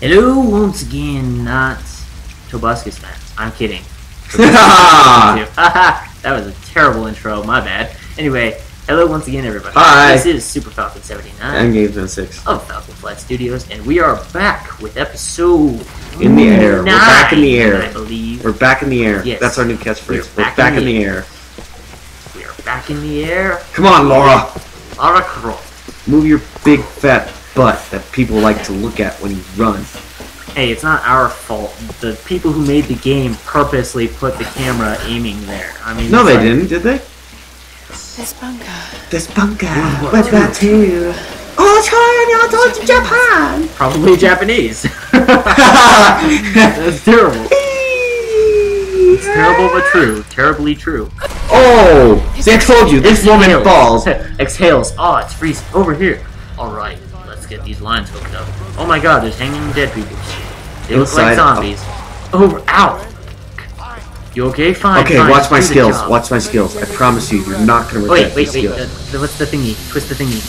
Hello, once again, not Tobuscus fans. I'm kidding. That was a terrible intro, my bad. Anyway, hello once again, everybody. Hi. This is Super Falcon 79 I'm Gabe 6. of Falcon Flight Studios, and we are back with episode In the air. We're back in the air. I believe. We're back in the air. Yes. That's our new catchphrase. We're We're back, in the air. We are back in the air. Come on, Laura. Lara Croft. Move your big fat butt that people like to look at when you run. Hey, it's not our fault. The people who made the game purposely put the camera aiming there. I mean, No, they like- didn't, did they? This bunker. This bunker. What? What's that too? Oh, China, to Japan. Probably Japanese. That's terrible. It's terrible but true. Terribly true. Oh, see, I told you, this woman falls. Exhales. Oh, it's freezing. Over here. Alright, let's get these lines hooked up. Oh my god, there's hanging dead people. They look like Inside- zombies. Oh, ow. You okay? Fine. Okay, fine, watch my skills. Watch my skills. I promise you, you're not gonna regret Wait, wait, wait. skills. Uh, the- what's the thingy? Twist the thingy.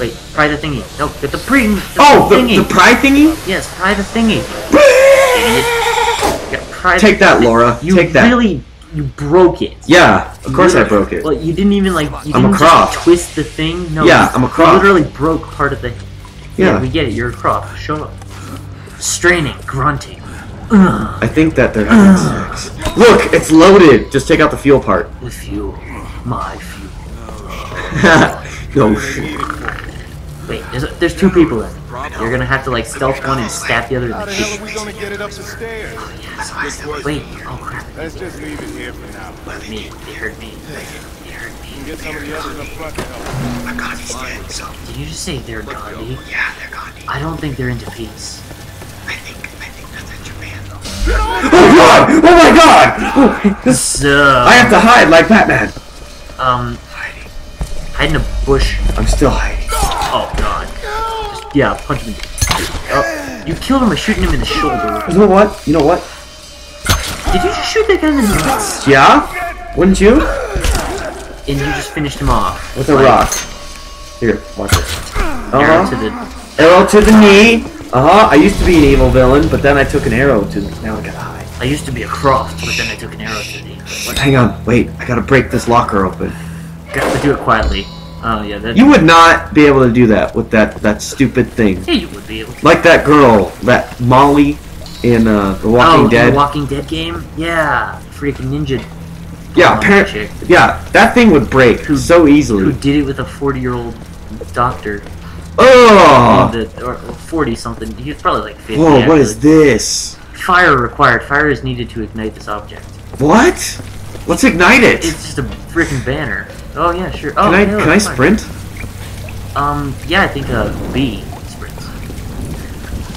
Wait, pry the thingy. No, get the pring. Oh, the, thingy. the pry thingy? Yes, pry the thingy. Idiot. You gotta pry the Take that, Laura. You Take that. really, you broke it. Yeah, of course I broke it. Well, you didn't even like. You I'm a didn't croft. just twist the thing. No. Yeah, you- I'm a you literally broke part of the. Yeah. we get it. You're a croft. Show up. Straining, grunting. I think that they're having sex. Look, it's loaded. Just take out the fuel part. The fuel, my fuel. no shit. Wait, there's, there's two people in. You're gonna have to like stealth one and stab the other in How the the hell cheek. are we gonna get it up the stairs? Oh, yes. Wait. Oh crap. Let's just leave it here for now. Me. They heard me. They heard me. Get some of the others up front to help. Did you just say they're Gandhi? Yeah, they're Gandhi. I don't think they're into peace. I think, I think that's in Japan though. Oh god! Oh my god! Oh, So, I have to hide like Batman. um, Hiding. hide in a bush. I'm still hiding. Oh god. Just, yeah, punch him. in the- Oh, you killed him by shooting him in the shoulder. You know what? You know what? Did you just shoot that guy in the nuts? Yeah? Wouldn't you? And you just finished him off With a Like, rock. Here, watch it. Arrow Uh to the. Arrow to the knee. Uh huh. I used to be an evil villain, but then I took an arrow to. The Now I gotta hide. I used to be a croft, but then I took an arrow to the. Hang on. Wait. I gotta break this locker open. Got to do it quietly. Oh yeah, that. You would not be able to do that with that that stupid thing. Yeah, you would be able. to. Like that girl, that Molly in uh, The Walking oh, Dead. the Walking Dead game. Yeah, freaking ninja. Yeah, apparently. Yeah, that thing would break Who- so easily. Who did it with a forty-year-old doctor? Oh! The, or forty something. He was probably like fifty. Whoa! What actually. is this? Fire required. Fire is needed to ignite this object. What? Let's ignite it. It's just a freaking banner. Oh yeah, sure. Oh, Can I yeah, can I sprint? Um, yeah, I think uh, B sprints.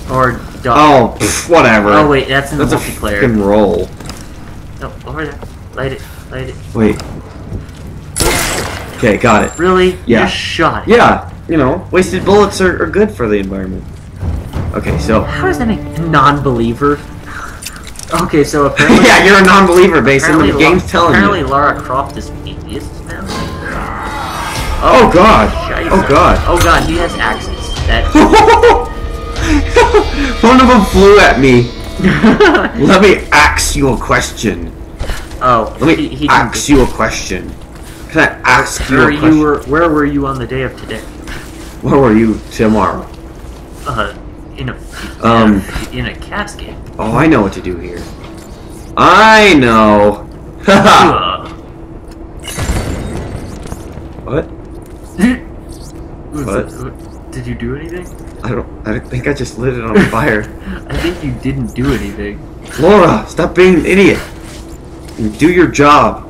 Or dog. Oh, pff, whatever. Oh wait, that's in the That's a multiplayer. fucking roll. No, over there. Light it. It. Wait. Okay, got it. Really? Yeah. Just shot. Yeah, you know, wasted bullets are, are good for the environment. Okay, so. How is that a non-believer? Okay, so apparently. yeah, you're a non-believer, basically. The game's telling apparently you. Lara Croft is atheist now. Oh, oh god. Scheiße. Oh god. Oh god, he has axes. That. One of them flew at me. Let me ask you a question. Oh, Let me he, he ask you a question. Can I ask you Where a you question? were? Where were you on the day of today? Where were you tomorrow? Uh, in a Um. in a casket. Oh, I know what to do here. I know. Haha. Uh, what? What? Did you do anything? I don't. I think I just lit it on fire. I think you didn't do anything. Laura, stop being an idiot. Do your job.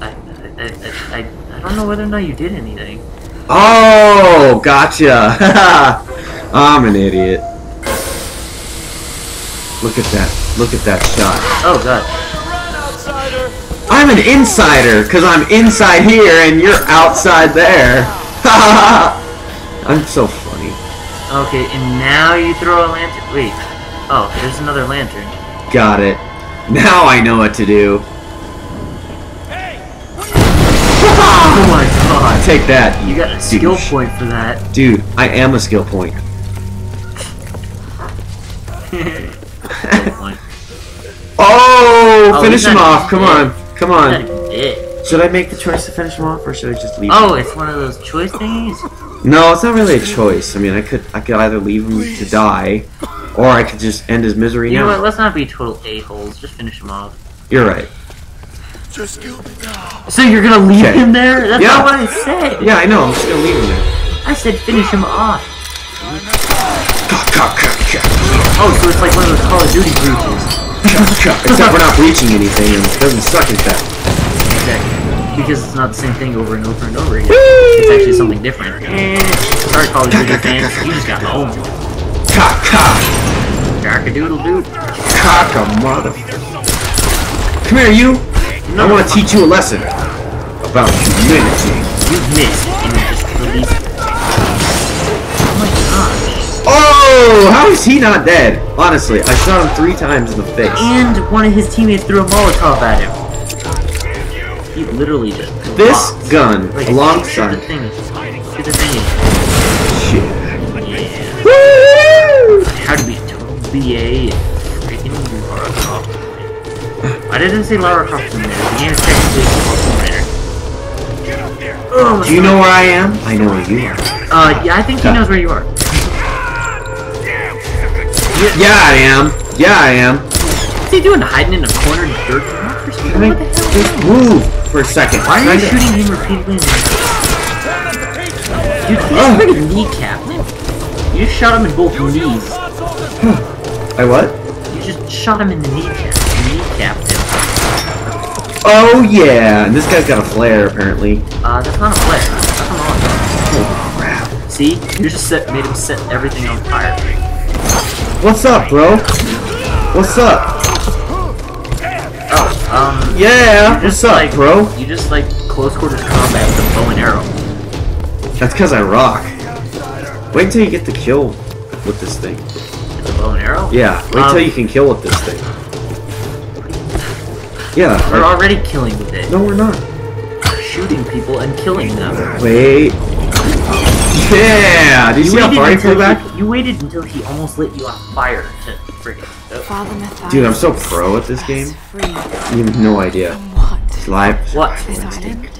I, I, I, I, I don't know whether or not you did anything. Oh, gotcha. I'm an idiot. Look at that. Look at that shot. Oh god. I'm an insider because I'm inside here and you're outside there. I'm so funny. Okay, and now you throw a lantern. Wait. Oh, there's another lantern. Got it. Now I know what to do. God. Take that. You got a skill douche. point for that. Dude, I am a skill point. Oh, Oh, finish him off. Come dead. on. Come on. Should I make the choice to finish him off or should I just leave Oh, it's one of those choice thingies? him? No, it's not really a choice. I mean, I could I could either leave him to die or I could just end his misery You know what? Let's not be total a-holes. Just finish him off. You're right. Just kill me now. So you're gonna leave Okay. him there? That's Yeah. not what I said. Yeah, I know. I'm just gonna leave him there. I said finish him off. Oh, so it's like one of those Call of Duty breaches. ka, ka. Except we're not breaching anything and it doesn't suck as bad. Exactly. Because it's not the same thing over and over and over again. It's actually something different. Eh, Sorry, Call of Duty fans. You just got home. Ka, ka, Cock-a-doodle doo. ka, ka, mother. Come here, you. I want to teach you a lesson about humanity. You missed and you just released. Oh my gosh. Oh, how is he not dead? Honestly, I shot him three times in the face. And one of his teammates threw a Molotov at him. He literally just This lost. gun, Like, alongside. Shoot the thing. Shoot the thing. Shit. Yeah. Woo! How to be a total BA freaking Lara Croft. I didn't see Lara Croft in there. The game is technically. Oh, Do you know where I am? I know where you are. Uh, yeah, I think he knows where you are. Yeah, I am. Yeah, I am. What's he doing? Hiding in a corner in the dirt? What the I hell? just move for a second? Why are you shooting him repeatedly in the Dude, he's Oh. kneecapped him. You just shot him in both knees. I what? You just shot him in the kneecap. Him. Oh yeah, and this guy's got a flare apparently. Uh, that's not a flare. That's a Molotov. Oh crap. See? You just set, made him set everything on fire. What's up, bro? What's up? Oh, um... Yeah, what's up, like, bro? You just, like, close quarters combat with a bow and arrow. That's because I rock. Wait till you get the kill with this thing. With a bow and arrow? Yeah, wait Um, till you can kill with this thing. Yeah. We're like- already killing with it. no, we're not. Shooting people and killing them. Wait. Yeah. Did you, see how far he until flew back? You waited until he almost lit you on fire to friggin' oh. Father Mathias. Dude, I'm so pro at this game. Free. You have no idea. From what? It's live. What? This island?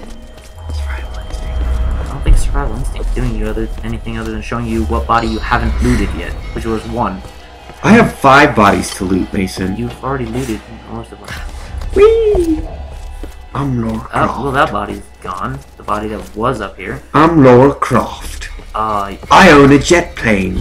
I don't think survival instinct's doing you other anything other than showing you what body you haven't looted yet, which was one. I have five bodies to loot, Mason. You've already looted most of them. Whee! I'm Laura Oh, well, that body's gone. The body that was up here. I'm Laura Croft. Uh, I own a jet plane.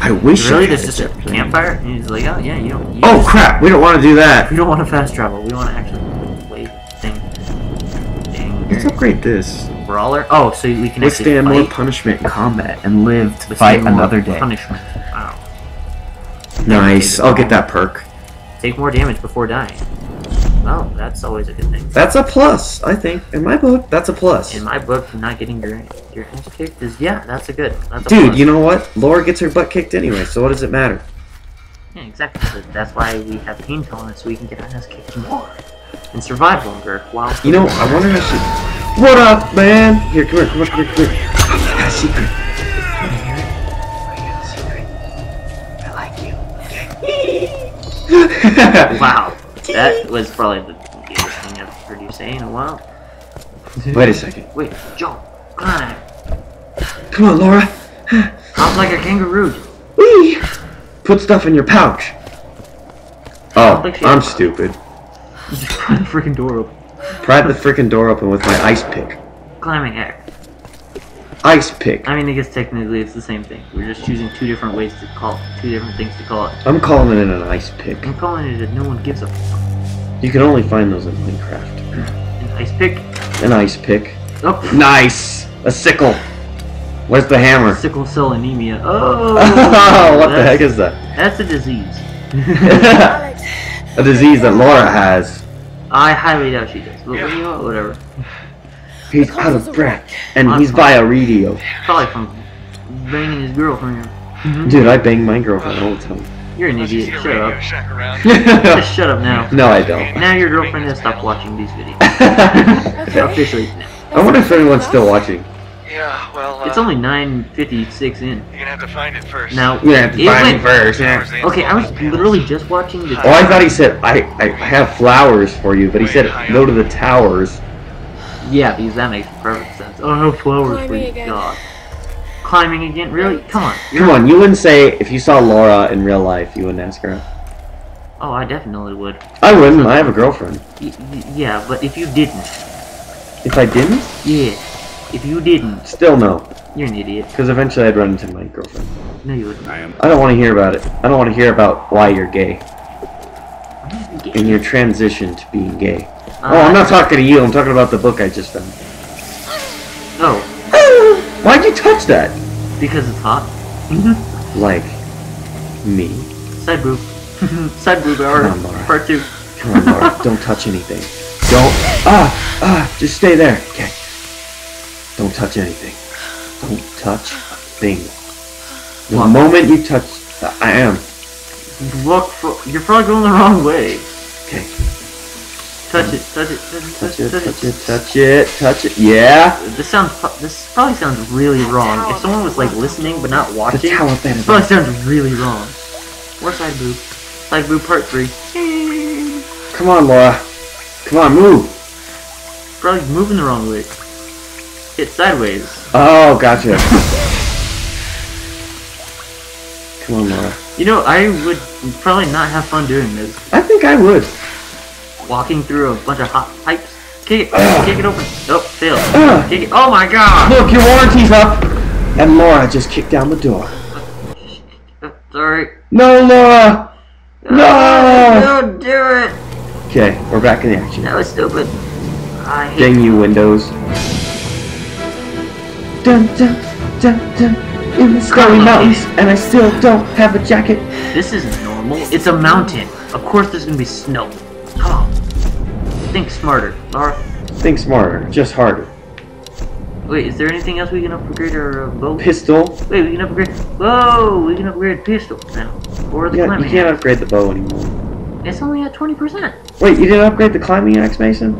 I wish Really? I had a just a jet plane. campfire? And he's like, oh, yeah, you don't. You Oh just- crap! We don't want to do that. We don't want to fast travel. We want to actually wait thing. Let's upgrade this. Brawler? Oh, so we can actually Withstand more punishment in combat and live to fight another day. Punishment. Wow. Nice. I'll get that perk. Take more damage before dying. Well, that's always a good thing. That's a plus, I think. In my book, that's a plus. In my book, not getting your your ass kicked is yeah, that's a good. That's a Dude, plus. you know what? Laura gets her butt kicked anyway, so what does it matter? Yeah, exactly. That's why we have pain tolerance, so we can get our ass kicked more and survive longer. While You know, I wonder if she. What up, man? Here, come here, come here, come here, come here. Wow, that was probably the gayest thing I've heard you say in a while. Wait a second. Wait, Joe, come on, Come on, Laura. hop like a kangaroo. Whee! Put stuff in your pouch. Oh, I'm stupid. Just pry the freaking door open. Pry the freaking door open with my ice pick. Climbing act. Ice pick. I mean, I guess technically it's the same thing. We're just choosing two different ways to call, two different things to call it. I'm calling it an ice pick. I'm calling it a no one gives a fuck. You can only find those in Minecraft. An ice pick. An ice pick. Oh, Nice! A sickle. Where's the hammer? sickle cell anemia. Oh, what the heck is that? That's a disease. a disease that Laura has. I highly doubt she does. But you know? Whatever. He's out of breath, and he's via radio. Probably from banging his girlfriend. Dude, I bang my girlfriend all the time. You're an idiot. Shut up. Just shut up now. no, I don't. Now your girlfriend has stopped watching these videos. I Officially. now. wonder if anyone's still watching. Yeah, well, uh, It's only 9.56 in. you're gonna have to find it first. Now, You have to it find went- me first. Yeah. Okay, I was literally just watching the. Oh, I thought he said I, I have flowers for you, but he said go to the towers. Yeah, because that makes perfect sense. Oh, no, have flowers for Climbing you. again. God. Climbing again? Really? Come on. Come on, you wouldn't say if you saw Laura in real life, you wouldn't ask her. Oh, I definitely would. I wouldn't. I have a girlfriend. Y- y- yeah, but if you didn't, If I didn't, yeah, if you didn't, still no, you're an idiot. because eventually I'd run into my girlfriend. No, you wouldn't. I am. I don't want to hear about it. I don't want to hear about why you're gay and your transition to being gay. Oh, I'm not talking to you. I'm talking about the book I just found. Oh, Why'd you touch that? because it's hot. Like me. Side boob. Side boob hour. Come on, Laura. Part two. Come on, Laura. don't touch anything. Don't. Ah, ah. Just stay there. Okay. Don't touch anything. Don't touch things. The What? moment you touch, I am. Look, for, you're probably going the wrong way. Okay. Touch it, touch it, touch it, Touch it. Touch it. Touch it. Touch it. Yeah. This sounds. This probably sounds really wrong. If someone was like listening but not The watching, this probably sounds really wrong. Or side boob. Side boob part three. Come on, Laura. Come on, move. Probably moving the wrong way. Hit sideways. Oh, gotcha. Come on, Laura. You know, I would probably not have fun doing this. I think I would. Walking through a bunch of hot pipes. Kick it, kick it open. Nope, failed. Kick it. Oh my god! Look, your warranty's up. And Laura just kicked down the door. Sorry. No, Laura. No. Don't do it. Okay, we're back in the action. That was stupid. I hate Dang you, Windows. Dun dun dun dun. In the snowy mountains, and I still don't have a jacket. This isn't normal. It's a mountain. Of course there's gonna be snow. Think smarter, Laura. Think smarter, just harder. Wait, is there anything else we can upgrade our uh, bow? Pistol. Wait, we can upgrade. Whoa, we can upgrade pistol now. Or the Yeah, you can't axe. upgrade the bow anymore. It's only at twenty percent. Wait, you didn't upgrade the climbing axe, Mason?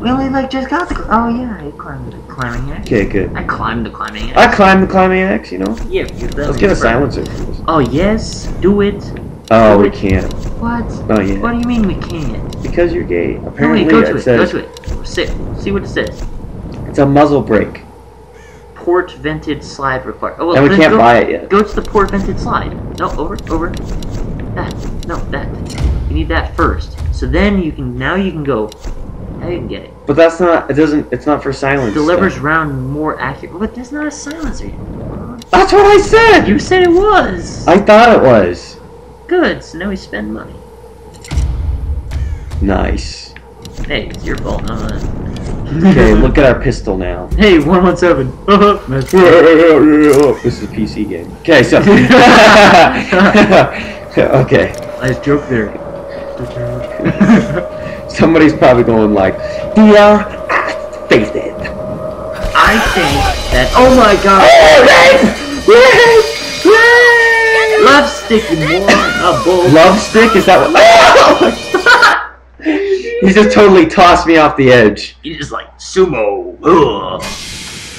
We only like just got the. Oh yeah, I climbed the climbing axe. Okay, good. I climbed the climbing axe. I climbed the climbing axe, you know? yeah, you Let's get a silencer. Oh yes, do it. Oh, we can't. What? Oh, yeah. What do you mean we can't? Because you're gay. No, Apparently, wait, go it to it. says Go to it. Sit. See what it says. it's a muzzle brake, Port vented slide required. Oh well, and we can't go, buy it yet. Go to the port vented slide. No, over, over. That. No, that. You need that first. So then you can. Now you can go. Now you can get it. But that's not. It doesn't. It's not for silence. Delivers stuff. round more accurate. But that's not a silencer. That's what I said. You said it was. I thought it was. Good. So now we spend money. Nice. Hey, it's your fault, not. Okay, look at our pistol now. Hey, one one seven. this is a PC game. Okay, so. okay. Nice joke there. Somebody's probably going like, "Dear, face it." I think that. Oh my god. Oh, Left stick, you moron. A bull. Love stick? Is that what? he just totally tossed me off the edge. You just like sumo. Ugh.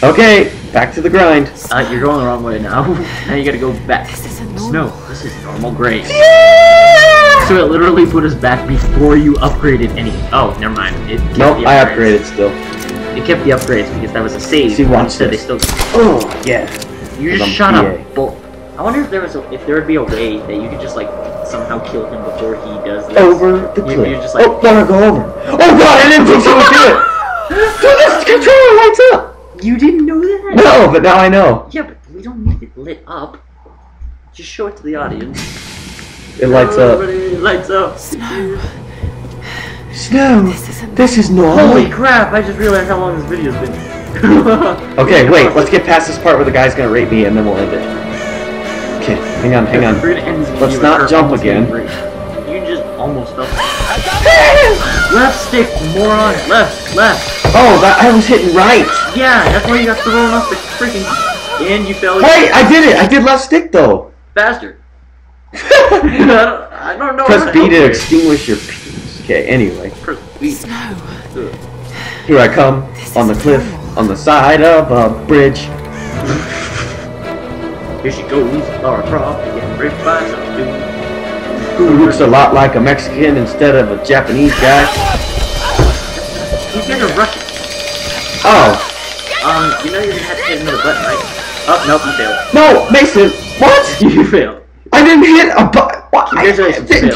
Okay, back to the grind. Uh, you're going the wrong way now. now you gotta go back. This isn't normal. No, this is normal grade. So it literally put us back before you upgraded any. Oh, never mind. It kept Nope, I upgraded still. It kept the upgrades because that was a save. See, watch Instead, this. They still. Oh, yeah. You just I'm shot PA. up. Bull. I wonder if there was a, if there would be a way that you could just like somehow kill him before he does this. Over the You- cliff. you're just like- oh, wanna go over. Oh god, I didn't think she would do it! Dude, this controller lights up! You didn't know that? No, but now I know. Yeah, but we don't need it lit up. Just show it to the audience. It lights up. Everybody, it lights up. Snow. Snow, This isn't this is normal. Holy crap! I just realized how long this video's been. Okay, wait, let's get past this part where the guy's gonna rape me and then we'll end it. Okay, hang on, hang on. We're gonna end this Let's not jump again. You just almost fell. Left stick, moron. Left, left. Oh, that, I was hitting right. Yeah, that's why you got thrown off the freaking. And you fell. Wait, I did it. I did left stick though. Faster. I don't, I don't know. Press B to extinguish your penis. Okay, anyway. Press B. Snow. Here I come This on the cliff. normal. on the side of a bridge. Here she goes, Lara Croft, getting raped by some dude. Who looks a lot like a Mexican instead of a Japanese guy. These guys a Russian. Oh, Um, you know you're gonna have to hit another button, right? Oh, nope, you failed. no, Mason, what? You failed. I didn't hit a button. What? Congratulations, I- Phil.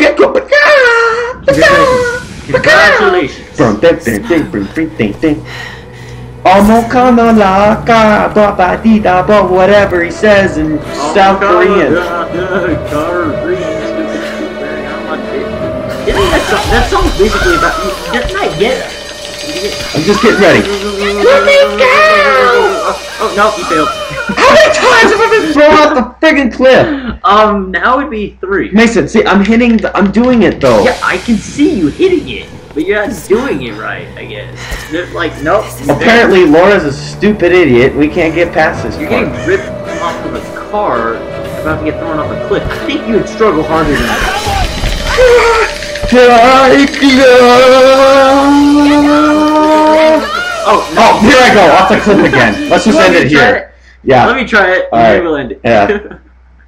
Congratulations. Congratulations. From ding ding ding ding ding ding ding. Almost kinda like a ba ba dee da ba whatever he says in Oh, South Korean. Isn't that song, that song's basically about, doesn't that get, I'm just getting ready. Oh, oh no, you failed. How many times have I been thrown off the friggin' cliff? Um, now it'd be three. Mason, see, I'm hitting. The, I'm doing it though. Yeah, I can see you hitting it, but you're not doing it right, I guess. They're like, nope. Apparently, Laura's a stupid idiot. We can't get past this You're part. getting ripped off of a car, about to get thrown off a cliff. I think you would struggle harder than that. Oh, no. Oh, here I go, off the cliff again. Let's just Let end it here. it. Yeah. Let me try it. All right. then we'll end it. Yeah.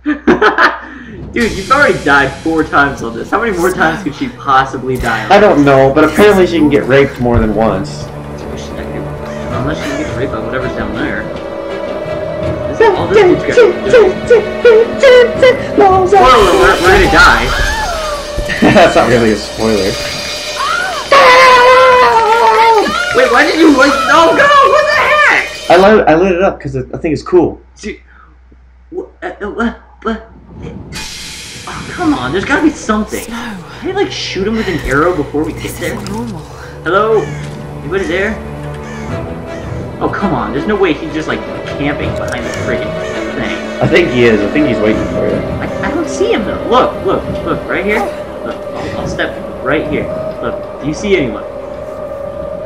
Dude, you've already died four times on this. How many more times could she possibly die on I don't know, but apparently she can get raped more than once. Unless she can get raped by whatever's down there. Is all this dude's got Spoiler alert, we're gonna die. That's not really a spoiler. Wait, why did you like? Oh no! What the heck? I lit, I lit it up because I think it's cool. Dude, Uh, uh, what? what? Oh, come on! There's gotta be something. Snow. Can I like shoot him with an arrow before we get This there? isn't normal. Hello? Anybody there? Oh come on! There's no way he's just like camping behind the friggin' thing. I think he is. I think he's waiting for you. I, I don't see him though. Look, look, look, right here. Look, I'll, I'll step right here. Look, do you see anyone?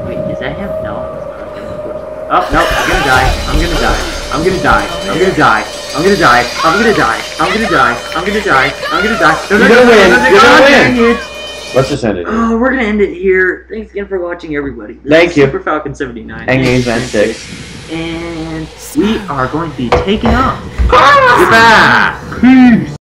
Wait, is that him? No. it's not him, of course. Oh no, I'm gonna die. I'm gonna die. I'm gonna die. I'm gonna die. I'm gonna die. I'm gonna die. I'm gonna die. I'm gonna die. I'm gonna die. No, no, You're gonna win. You're gonna win. Let's just end it. here. Oh, we're gonna end it here. Thanks again for watching, everybody. This Thank you. Super Falcon 79. And Games Man 6. And we are going to be taking off. Ah! Goodbye. Peace.